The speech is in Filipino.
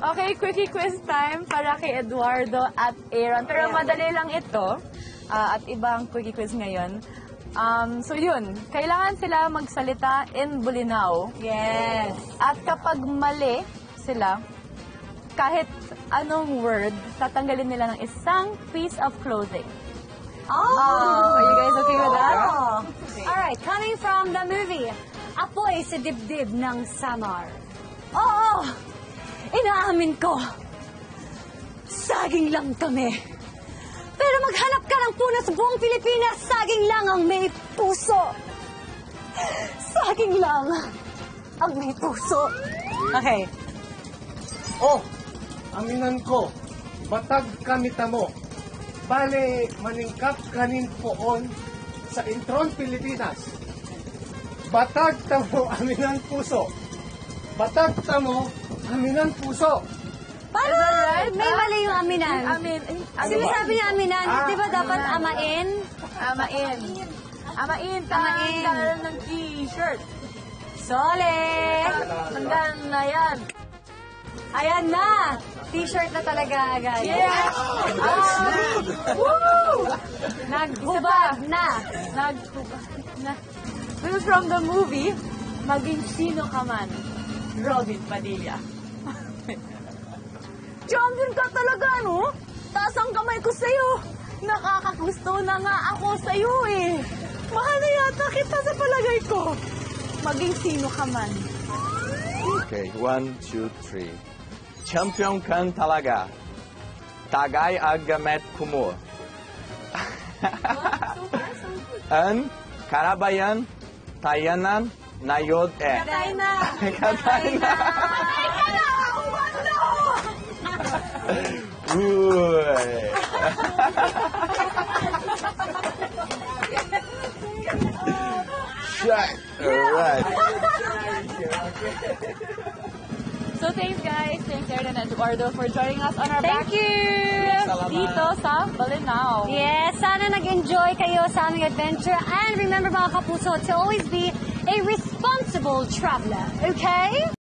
Okay, quickie quiz time para kay Eduardo at Aaron. Pero madali lang ito. Ah, at ibang quickie quiz ngayon. Um, so yun, kailangan sila magsalita in Bulinaw. Yes. At kapag mali sila, kahit anong word, tatanggalin nila ng isang piece of clothing. Oh! Are you guys okay with that? Oh. Alright, coming from the movie, Apoy sa dibdib ng Samar. Oo! Inaamin ko, saging lang kami. Pero maghanap ka ng puno sa buong Pilipinas, saging lang ang may puso. Saging lang ang may puso. Okay. Oh, aminan ko, matag kamita mo. Bale, maningkap kanin poon sa intron Pilipinas. Batag tamo aminan puso. Batag tamo aminan puso. That right? May mali yung aminan. Amin. Ay, ano Sino ba? sabi niya aminan? Ah, Di ba dapat aminan. amain? Amain. Amain. Amain. Amain. ng t-shirt. Sole! Hanggang na yan. Ayan na! T-shirt na talaga agad. Yes! Ah, woo! Naghubad na! Naghubad na. This is from the movie, Maging Sino Ka Man, Robin Padilla. Champion ka talaga, no? Taas ang kamay ko sa'yo. Nakakagusto na nga ako sa'yo eh. Mahal na yata kita sa palagay ko. Maging sino ka man. Okay, one, two, three. Champion kan talaga. Tagay agamet kumur. An karabayan tayanan nayod eh. e. Patay na! Katay na. Patay ka na! Uy. Shut. Alright. So thanks guys, thanks Aaron and Eduardo for joining us on our Thank back you! dito sa Balinao. Yes, sana nag-enjoy kayo sa aming adventure. And remember mga kapuso to always be a responsible traveler, okay?